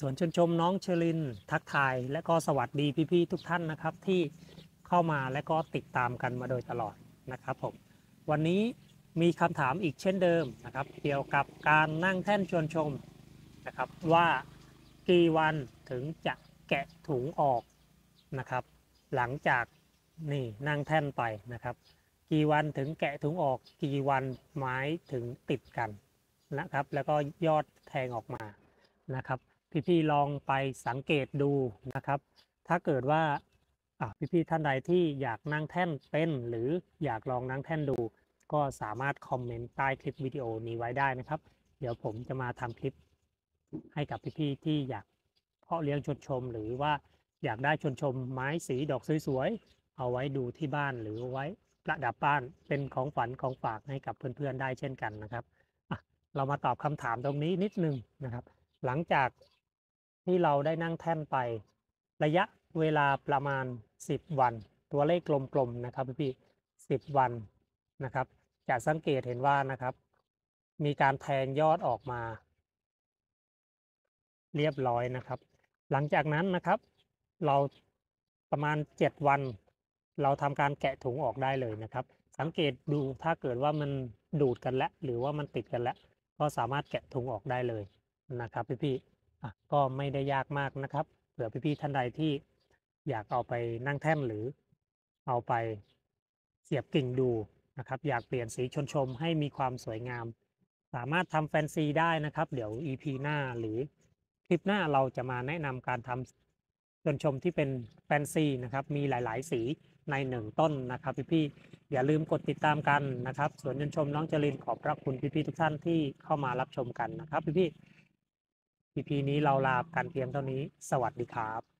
สวนชนชมน้องเชลิน ทักทาย และก็สวัสดีพี่ๆทุกท่านนะครับที่เข้ามาและก็ติดตามกันมาโดยตลอดนะครับผมวันนี้มีคำถามอีกเช่นเดิมนะครับ เกี่ยวกับการนั่งแท่นชวนชมนะครับว่ากี่วันถึงจะแกะถุงออกนะครับ หลังจากนี่นั่งแท่นไปนะครับ กี่วันถึงแกะถุงออกกี่วันไม้ถึงติดกันนะครับ แล้วก็ยอดแทงออกมานะครับ พี่ๆลองไปสังเกตดูนะครับ ถ้าเกิดว่าพี่ๆท่านใดที่อยากนั่งแท่นเป็นหรืออยากลองนั่งแท่นดู ก็สามารถคอมเมนต์ใต้คลิปวิดีโอนี้ไว้ได้นะครับ เดี๋ยวผมจะมาทำคลิปให้กับพี่ๆที่อยากเพาะเลี้ยงชนชม หรือว่าอยากได้ชนชมไม้สีดอกสวยๆเอาไว้ดูที่บ้านหรือไว้ประดับบ้านเป็นของฝันของฝากให้กับเพื่อนๆได้เช่นกันนะครับเรามาตอบคำถามตรงนี้นิดนึงนะครับ หลังจาก ที่เราได้นั่งแท่นไป ระยะเวลาประมาณ 10 วัน ตัวเลขกลมๆนะครับพี่ๆ10วันนะครับ จะสังเกตเห็นว่านะครับ มีการแทงยอดออกมา เรียบร้อยนะครับ หลังจากนั้นนะครับ เราประมาณ 7 วัน เราทำการแกะถุงออกได้เลยนะครับ สังเกตดูถ้าเกิดว่ามันดูดกันแล้วหรือว่ามันติดกันแล้ว ก็สามารถแกะถุงออกได้เลยนะครับพี่ๆ อะก็ไม่ได้ยากมากนะครับเผื่อพี่ๆท่านใดที่อยากเอาไปนั่งแท่นหรือเอาไปเสียบกิ่งดูนะครับ อยากเปลี่ยนสีชนชมให้มีความสวยงาม สามารถทำแฟนซีได้นะครับ เดี๋ยว EP หน้าหรือคลิปหน้าเราจะมาแนะนำการทำชนชมที่เป็นแฟนซีนะครับ มีหลาย ๆ สีในหนึ่งต้นนะครับพี่ๆอย่าลืมกดติดตามกันนะครับสวนชนชมน้องจรินขอบพระคุณพี่ๆทุกท่านที่เข้ามารับชมกันนะครับพี่ๆ EP นี้เราลากันเพียงเท่านี้ สวัสดีครับ